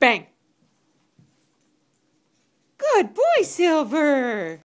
Bang! Good boy, Silver!